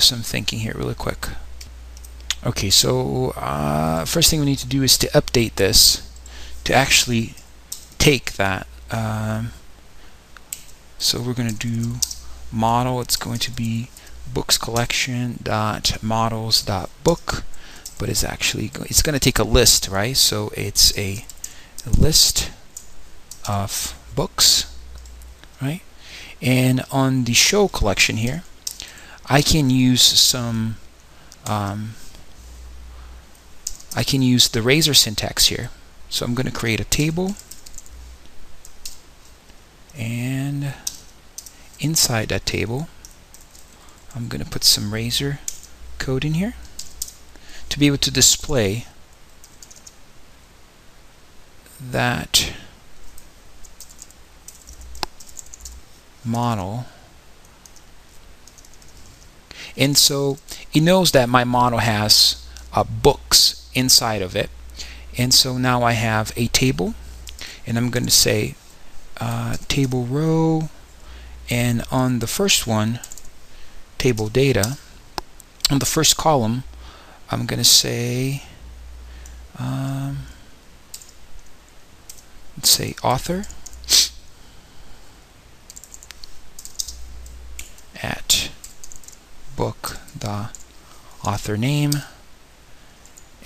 some thinking here really quick. Okay, so uh, first thing we need to do is to update this to actually take that. Um, so we're going to do model. It's going to be books collection dot models dot book, but it's actually it's going to take a list, right? So it's a list of books, right? And on the show collection here, I can use some um, I can use the razor syntax here. So I'm going to create a table and inside that table I'm going to put some razor code in here to be able to display that model and so it knows that my model has uh, books inside of it. And so now I have a table and I'm going to say uh, table row. And on the first one table data. On the first column I'm going to say um, let's say author at book the author name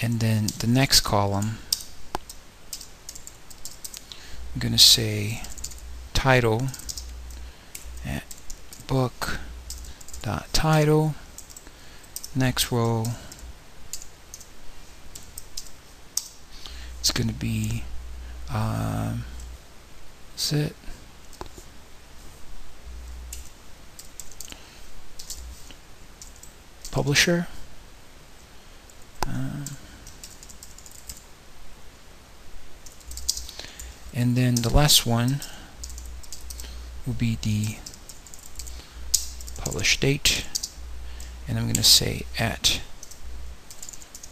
and then the next column I'm going to say title at book dot title next row it's going to be um, it publisher. Um, and then the last one will be the publish date. And I'm going to say at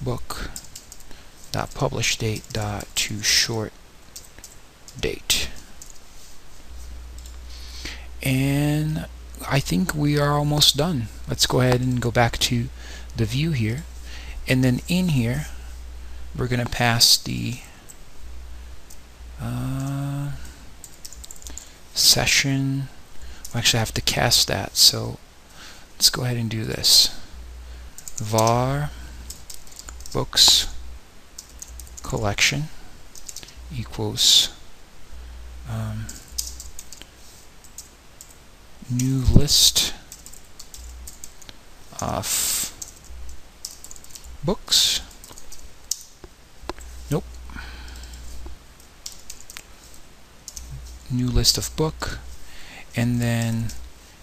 book dot publish date dot to short date. And I think we are almost done. Let's go ahead and go back to the view here. And then in here we're going to pass the uh, session. We actually have to cast that so let's go ahead and do this. Var books collection equals um, new list of books. Nope. New list of book. And then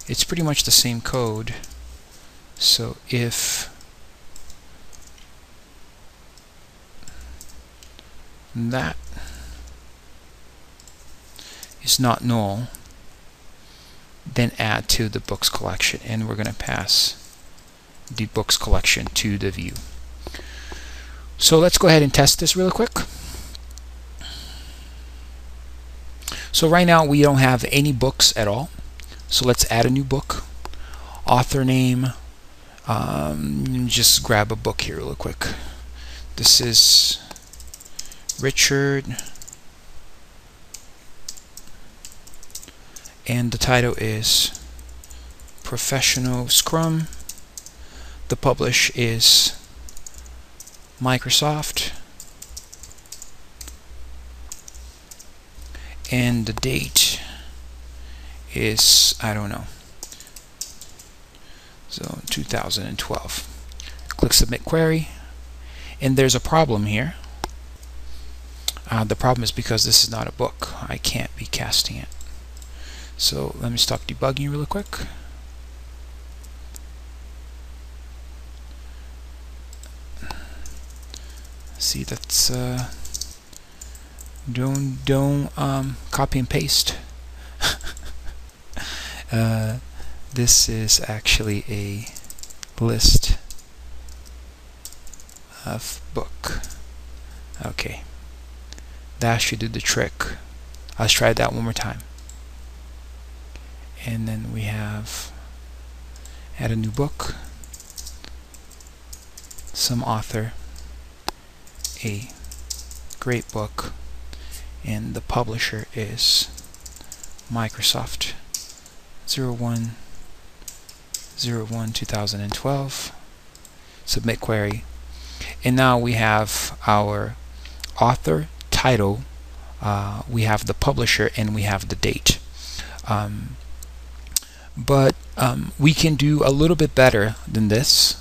it's pretty much the same code. So if that is not null then add to the books collection. And we're going to pass the books collection to the view. So let's go ahead and test this really quick. So right now we don't have any books at all. So let's add a new book. Author name um, just grab a book here real quick. This is Richard and the title is Professional Scrum. The publish is Microsoft. And the date is I don't know. So 2012 click submit query. And there's a problem here. Uh, the problem is because this is not a book I can't be casting it so let me stop debugging really quick. See that's uh, don't don't um, copy and paste. Uh, this is actually a list of book. Okay. That should do the trick. Let's try that one more time and then we have add a new book some author a great book and the publisher is Microsoft. 01 01 2012 submit query. And now we have our author title. Uh, we have the publisher and we have the date. Um, but um, we can do a little bit better than this